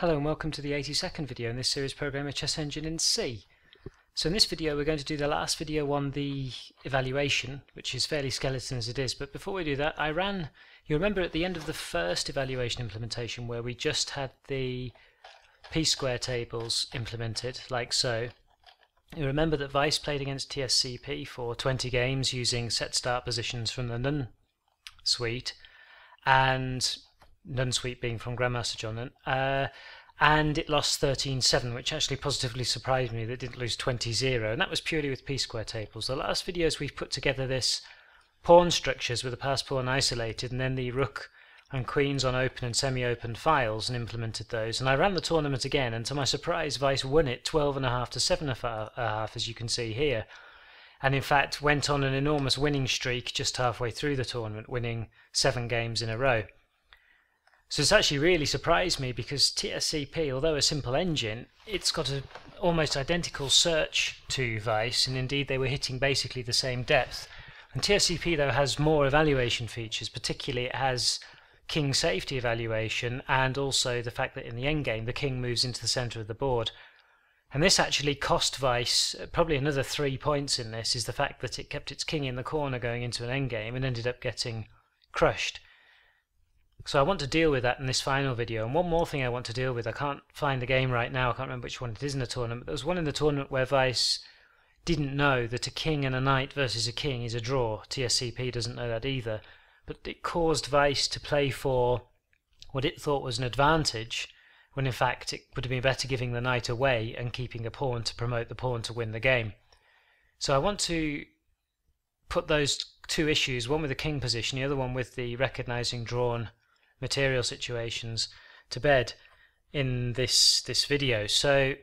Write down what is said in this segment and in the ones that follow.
Hello and welcome to the 82nd video in this series Programmer Chess Engine in C. So in this video we're going to do the last video on the evaluation, which is fairly skeleton as it is, but before we do that I ran, you remember at the end of the first evaluation implementation where we just had the p-square tables implemented, like so. You remember that Vice played against TSCP for 20 games using set start positions from the Nunn suite, and Suite being from Grandmaster John, uh, and it lost 13-7, which actually positively surprised me that it didn't lose 20-0, and that was purely with p-square tables. The last videos we've put together this pawn structures with the pass pawn isolated, and then the rook and queens on open and semi-open files and implemented those. And I ran the tournament again, and to my surprise, Vice won it 12.5 to 7.5, as you can see here. And in fact, went on an enormous winning streak just halfway through the tournament, winning seven games in a row. So it's actually really surprised me because TSCP, although a simple engine, it's got an almost identical search to Vice, and indeed they were hitting basically the same depth. And TSCP though has more evaluation features, particularly it has king safety evaluation and also the fact that in the endgame the king moves into the centre of the board. And this actually cost Vice uh, probably another three points in this, is the fact that it kept its king in the corner going into an endgame and ended up getting crushed. So I want to deal with that in this final video. And one more thing I want to deal with, I can't find the game right now, I can't remember which one it is in the tournament, but there was one in the tournament where Vice didn't know that a king and a knight versus a king is a draw. TSCP doesn't know that either. But it caused Vice to play for what it thought was an advantage, when in fact it would have been better giving the knight away and keeping a pawn to promote the pawn to win the game. So I want to put those two issues, one with the king position, the other one with the recognizing drawn material situations to bed in this this video. So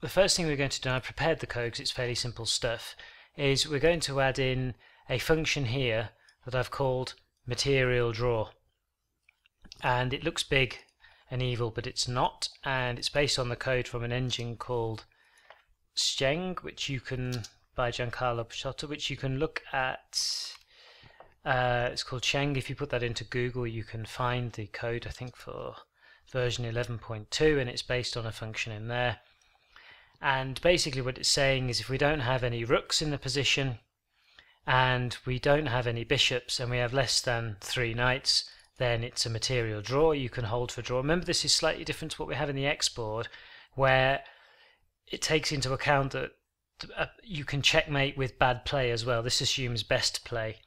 the first thing we're going to do, I prepared the code because it's fairly simple stuff, is we're going to add in a function here that I've called material draw. And it looks big and evil, but it's not. And it's based on the code from an engine called Sjeng, which you can, by Gian-Carlo Pascutto, which you can look at uh, it's called Sjeng. If you put that into Google, you can find the code, I think, for version 11.2, and it's based on a function in there. And basically, what it's saying is if we don't have any rooks in the position, and we don't have any bishops, and we have less than three knights, then it's a material draw. You can hold for draw. Remember, this is slightly different to what we have in the XBoard, where it takes into account that uh, you can checkmate with bad play as well. This assumes best play.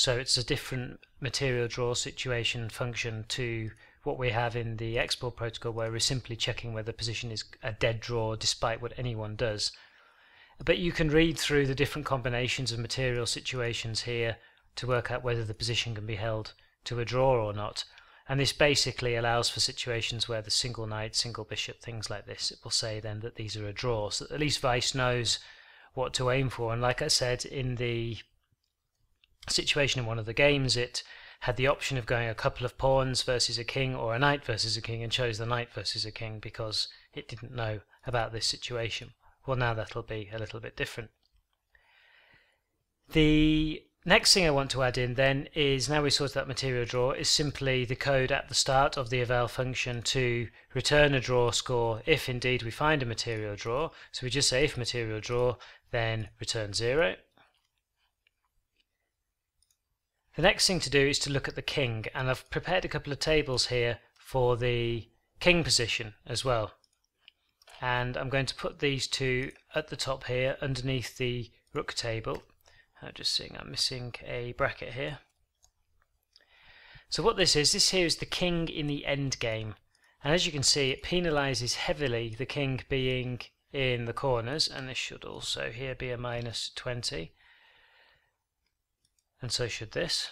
So it's a different material draw situation function to what we have in the XBoard protocol where we're simply checking whether the position is a dead draw despite what anyone does. But you can read through the different combinations of material situations here to work out whether the position can be held to a draw or not. And this basically allows for situations where the single knight, single bishop, things like this. It will say then that these are a draw. So at least Vice knows what to aim for. And like I said in the situation in one of the games, it had the option of going a couple of pawns versus a king or a knight versus a king and chose the knight versus a king because it didn't know about this situation. Well, now that'll be a little bit different. The next thing I want to add in then is now we sorted that material draw is simply the code at the start of the eval function to return a draw score if indeed we find a material draw. So we just say if material draw then return 0 The next thing to do is to look at the king, and I've prepared a couple of tables here for the king position as well. And I'm going to put these two at the top here underneath the rook table. I'm just seeing I'm missing a bracket here. So what this is, this here is the king in the end game. And as you can see, it penalises heavily the king being in the corners, and this should also here be a minus 20 and so should this.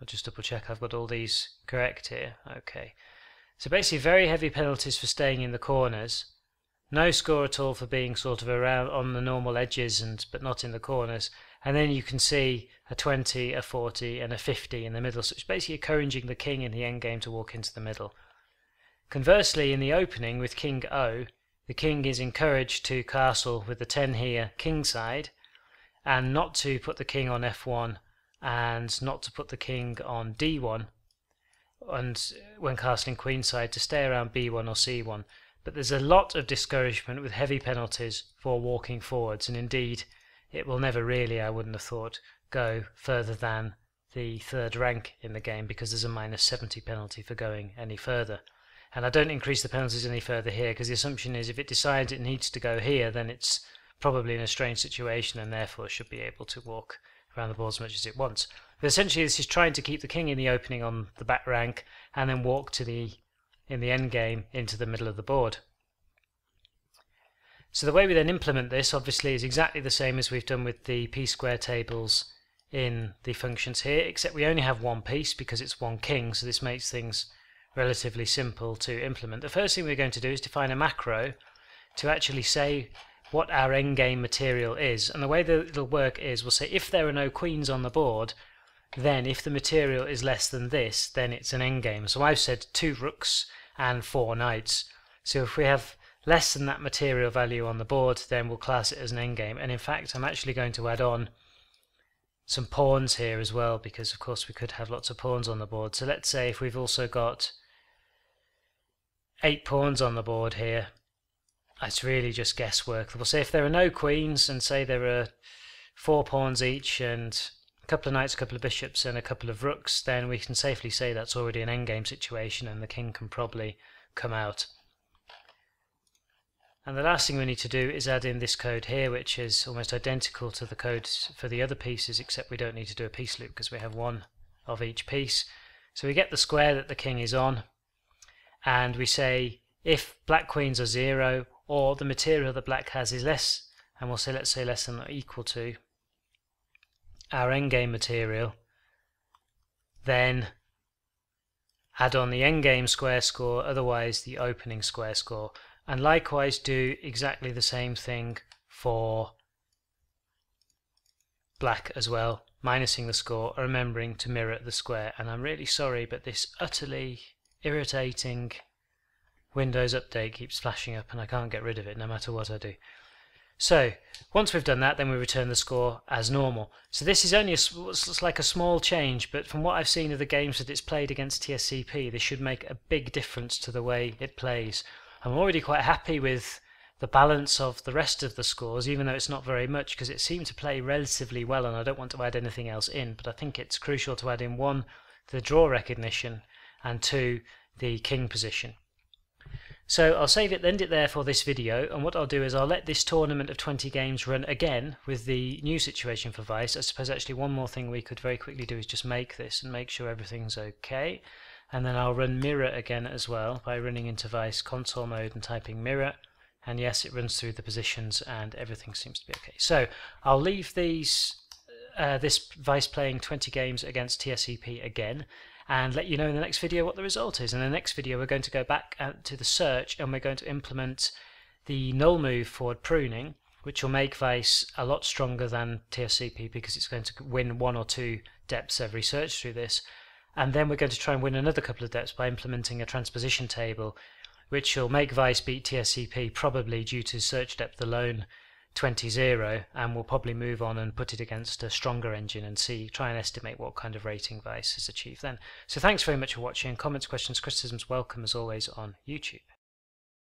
I'll just double check I've got all these correct here. Okay. So basically very heavy penalties for staying in the corners. No score at all for being sort of around on the normal edges and but not in the corners. And then you can see a 20, a 40 and a 50 in the middle. So it's basically encouraging the king in the endgame to walk into the middle. Conversely, in the opening with king O, the king is encouraged to castle with the 10 here king side and not to put the king on f1 and not to put the king on d1 and when castling queenside to stay around b1 or c1 but there's a lot of discouragement with heavy penalties for walking forwards and indeed it will never really I wouldn't have thought go further than the third rank in the game because there's a minus 70 penalty for going any further. And I don't increase the penalties any further here because the assumption is if it decides it needs to go here then it's probably in a strange situation and therefore should be able to walk around the board as much as it wants. But essentially this is trying to keep the king in the opening on the back rank and then walk to the in the end game into the middle of the board. So the way we then implement this obviously is exactly the same as we've done with the p-square tables in the functions here, except we only have one piece because it's one king, so this makes things relatively simple to implement. The first thing we're going to do is define a macro to actually say what our endgame material is. And the way that it'll work is we'll say if there are no queens on the board, then if the material is less than this, then it's an endgame. So I've said two rooks and four knights. So if we have less than that material value on the board, then we'll class it as an endgame. And in fact, I'm actually going to add on some pawns here as well, because of course we could have lots of pawns on the board. So let's say if we've also got eight pawns on the board here, it's really just guesswork. We'll say if there are no queens, and say there are four pawns each, and a couple of knights, a couple of bishops, and a couple of rooks, then we can safely say that's already an endgame situation, and the king can probably come out. And the last thing we need to do is add in this code here, which is almost identical to the code for the other pieces, except we don't need to do a piece loop because we have one of each piece. So we get the square that the king is on, and we say if black queens are zero, or the material that black has is less, and we'll say let's say less than or equal to our endgame material, then add on the endgame square score, otherwise the opening square score. And likewise do exactly the same thing for black as well minusing the score remembering to mirror the square. And I'm really sorry but this utterly irritating Windows update keeps flashing up and I can't get rid of it no matter what I do. So once we've done that then we return the score as normal. So this is only a, it's like a small change but from what I've seen of the games that it's played against TSCP this should make a big difference to the way it plays. I'm already quite happy with the balance of the rest of the scores, even though it's not very much, because it seemed to play relatively well, and I don't want to add anything else in, but I think it's crucial to add in one, the draw recognition, and two, the king position. So I'll save it, end it there for this video, and what I'll do is I'll let this tournament of 20 games run again with the new situation for Vice. I suppose actually one more thing we could very quickly do is just make this and make sure everything's okay and then I'll run mirror again as well by running into Vice console mode and typing mirror and yes it runs through the positions and everything seems to be okay. So I'll leave these uh, this Vice playing 20 games against TSCP again and let you know in the next video what the result is. In the next video we're going to go back uh, to the search and we're going to implement the null move forward pruning which will make Vice a lot stronger than TSCP because it's going to win one or two depths every search through this and then we're going to try and win another couple of depths by implementing a transposition table, which will make Vice beat TSCP probably due to search depth alone 20-0, and we'll probably move on and put it against a stronger engine and see, try and estimate what kind of rating Vice has achieved then. So thanks very much for watching. Comments, questions, criticisms welcome as always on YouTube.